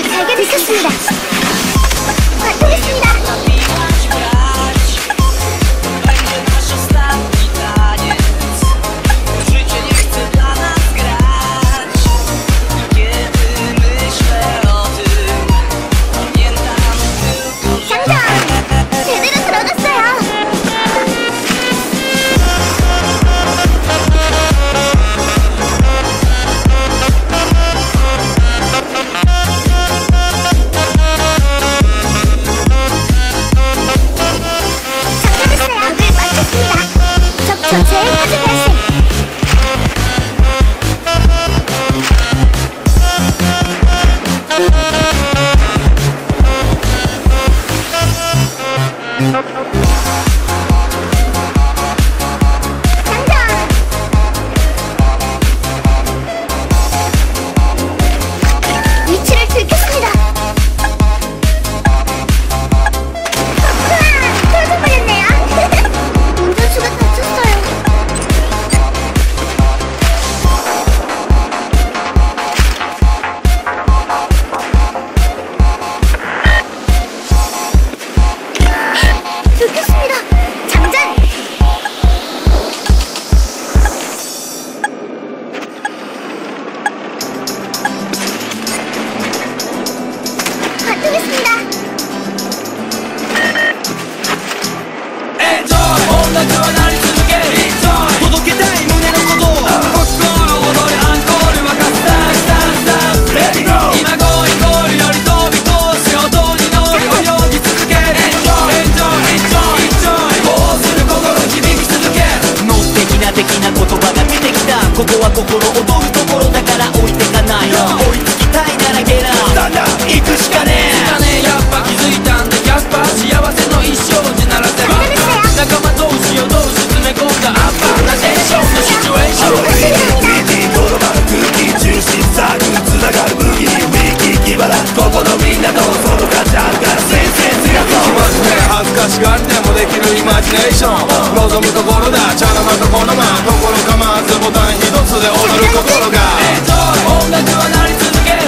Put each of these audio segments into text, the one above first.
네, 잘게 느꼈습니다. 발견했습니다. 아, ここは心躍るところだから置いてかない。追いつきたいならゲラなんだ行くしかねつかねえ。やっぱ気づいたんだキャスパー幸せの一生地ならせば仲間同士をどう進め込んだアッパーなテンション。のシチュエーション。恥ずかしがってもできるイマジネーション望むところだ茶の間と心が。音楽は鳴り続ける。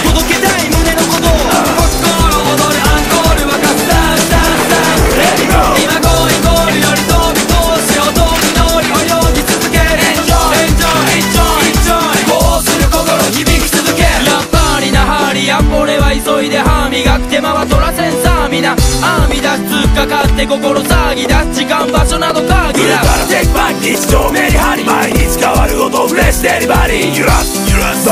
届けたい胸のこと心躍るアンコールはカスタースタースター今ゴーイゴールより飛び通し音に乗り泳ぎ続ける。エンジョイエンジョイエンジョイエンジョイこうする心響き続ける。やっぱりなハリや俺は急いで歯磨く手間は取らせんさ皆。編み出し突っかかって心騒ぎ出す時間場所など限らずテックバン日常メリハリ毎日変わる音フ